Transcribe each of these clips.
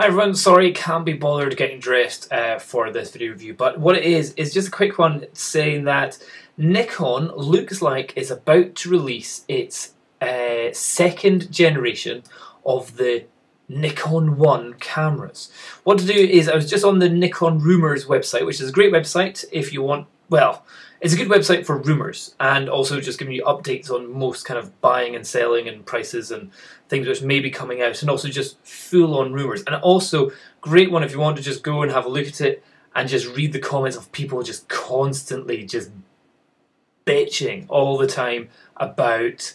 Hi everyone, sorry can't be bothered getting dressed uh, for this video review, but what it is, is just a quick one saying that Nikon looks like is about to release its uh, second generation of the Nikon 1 cameras. What to do is, I was just on the Nikon Rumors website, which is a great website if you want, well, it's a good website for rumors and also just giving you updates on most kind of buying and selling and prices and things which may be coming out and also just full on rumors. And also, great one if you want to just go and have a look at it and just read the comments of people just constantly just bitching all the time about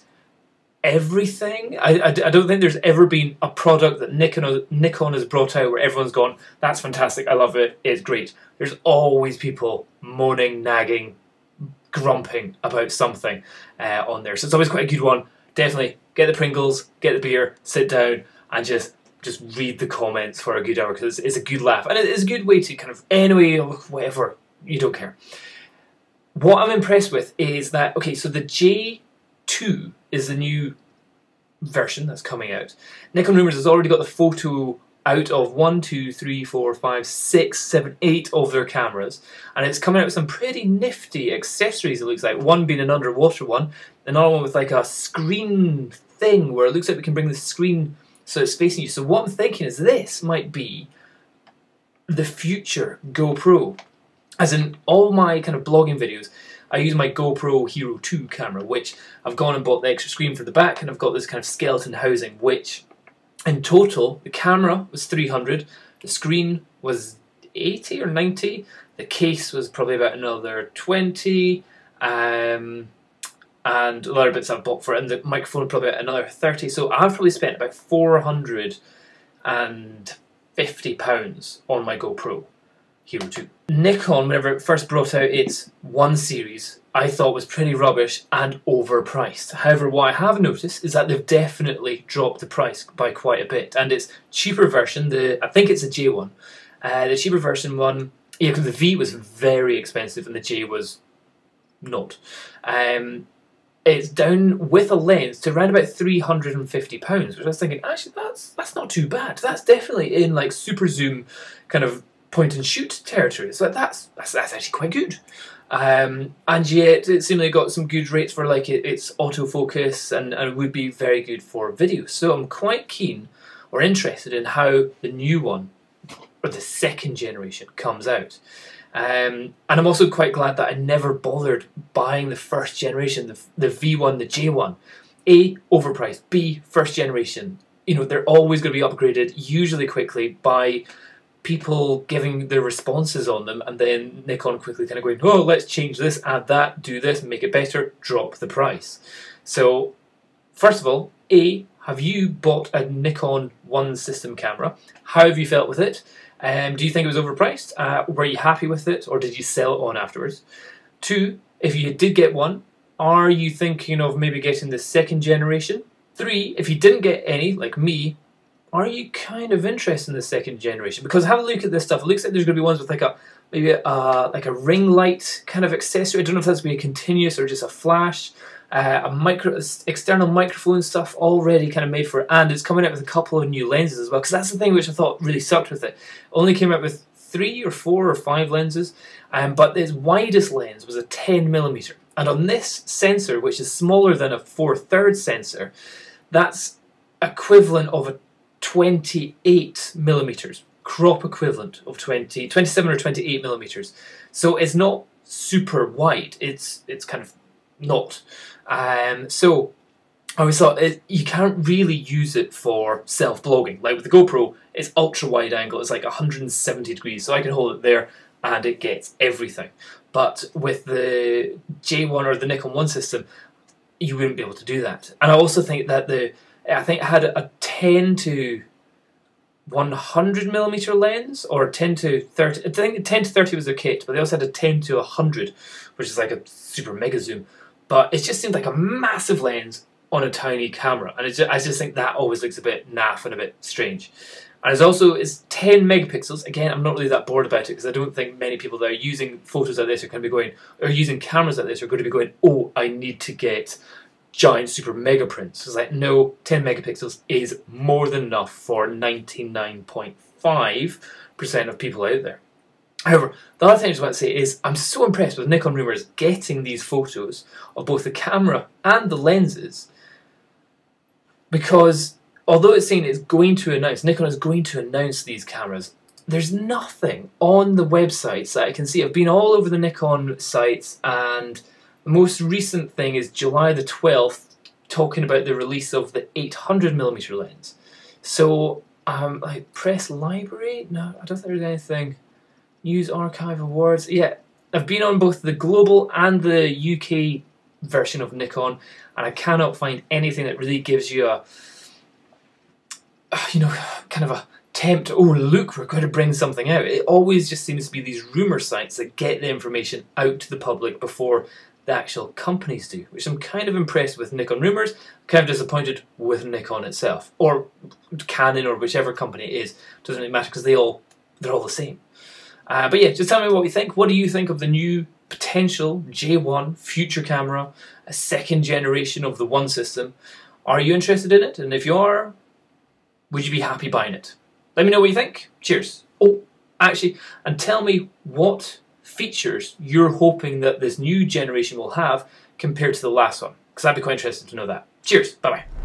everything. I, I, I, don't think there's ever been a product that Nikon, Nikon has brought out where everyone's gone, that's fantastic, I love it, it's great. There's always people moaning, nagging, grumping about something uh, on there. So it's always quite a good one. Definitely get the Pringles, get the beer, sit down, and just just read the comments for a good hour because it's, a good laugh and it's a good way to kind of anyway whatever you don't care. What I'm impressed with is that okay, so the J2 is the new version that's coming out. Nikon Rumors has already got the photo out of one, two, three, four, five, six, seven, eight of their cameras, and it's coming out with some pretty nifty accessories. It looks like one being an underwater one, another one with like a screen thing where it looks like we can bring the screen so it's facing you. So what I'm thinking is this might be the future GoPro, as in all my kind of blogging videos. I use my GoPro Hero 2 camera, which I've gone and bought the extra screen for the back, and I've got this kind of skeleton housing, which in total, the camera was 300, the screen was 80 or 90, the case was probably about another 20, um, and a lot of bits I've bought for it, and the microphone probably another 30. So I've probably spent about 450 pounds on my GoPro Hero 2. Nikon, whenever it first brought out its 1 series, I thought was pretty rubbish and overpriced. However, what I have noticed is that they've definitely dropped the price by quite a bit, and its cheaper version, the I think it's a J one, uh, the cheaper version one, yeah, because the V was very expensive and the J was not. Um, it's down with a lens to around about three hundred and fifty pounds, which I was thinking actually that's that's not too bad. That's definitely in like super zoom kind of point and shoot territory. So that's that's, that's actually quite good. Um, and yet it seemingly got some good rates for like it, its autofocus and, and would be very good for video. So I'm quite keen or interested in how the new one or the second generation comes out. Um, and I'm also quite glad that I never bothered buying the first generation, the, the V1, the J1. A, overpriced. B, first generation. You know, they're always going to be upgraded, usually quickly, by people giving their responses on them, and then Nikon quickly kind of going, oh, let's change this, add that, do this, make it better, drop the price. So, first of all, A, have you bought a Nikon One system camera? How have you felt with it? Um, do you think it was overpriced? Uh, were you happy with it, or did you sell it on afterwards? Two, if you did get one, are you thinking of maybe getting the second generation? Three, if you didn't get any, like me, are you kind of interested in the second generation? Because have a look at this stuff. It looks like there's going to be ones with like a maybe uh, like a ring light kind of accessory. I don't know if that's going to be a continuous or just a flash. Uh, a micro external microphone stuff already kind of made for it, and it's coming out with a couple of new lenses as well. Because that's the thing which I thought really sucked with it. Only came out with three or four or five lenses, um, but its widest lens was a 10 millimeter. And on this sensor, which is smaller than a four sensor, that's equivalent of a 28 millimeters, crop equivalent of 20, 27 or 28 millimeters. So it's not super wide. It's it's kind of not. Um, so I always thought it, you can't really use it for self blogging. Like with the GoPro, it's ultra wide angle. It's like 170 degrees, so I can hold it there and it gets everything. But with the J1 or the Nikon One system, you wouldn't be able to do that. And I also think that the I think it had a 10 to 100 millimeter lens or 10 to 30. I think 10 to 30 was the kit, but they also had a 10 to 100, which is like a super mega zoom. But it just seemed like a massive lens on a tiny camera, and just, I just think that always looks a bit naff and a bit strange. And it's also it's 10 megapixels. Again, I'm not really that bored about it because I don't think many people that are using photos like this are going to be going or using cameras like this are going to be going, oh, I need to get giant super mega prints. It's like, no, 10 megapixels is more than enough for 99.5% of people out there. However, the other thing I just want to say is I'm so impressed with Nikon Rumors getting these photos of both the camera and the lenses because although it's saying it's going to announce, Nikon is going to announce these cameras, there's nothing on the websites that I can see. I've been all over the Nikon sites and the most recent thing is July the 12th talking about the release of the 800mm lens. So, um, like press library? No, I don't think there's anything. News archive awards. Yeah, I've been on both the global and the UK version of Nikon, and I cannot find anything that really gives you a, you know, kind of a tempt. Oh, look, we're going to bring something out. It always just seems to be these rumor sites that get the information out to the public before the actual companies do, which I'm kind of impressed with Nikon Rumors, kind of disappointed with Nikon itself, or Canon, or whichever company it is. Doesn't really matter because they all they're all the same. Uh, but yeah, just tell me what you think. What do you think of the new potential J1 future camera, a second generation of the One system? Are you interested in it? And if you are, would you be happy buying it? Let me know what you think. Cheers. Oh, actually, and tell me what features you're hoping that this new generation will have compared to the last one, because I'd be quite interested to know that. Cheers. Bye bye.